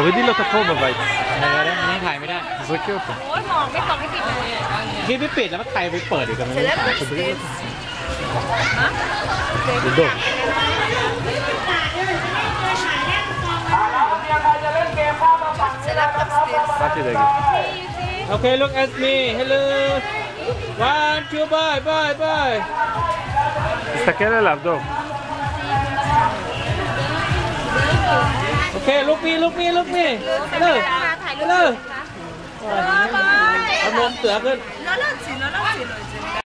Ska vi dilla ta coverbites? อะไรนะมันยังถ่ายไม่ได้ Söker look at me hello one two bye bye bye Stackare? คลุกนี่ลุกนี่ลุกนี่เลิกเลิกเอานมเสือขึ้นแล้วเลิกสิแล้วเลิกสิเลยจ้ะ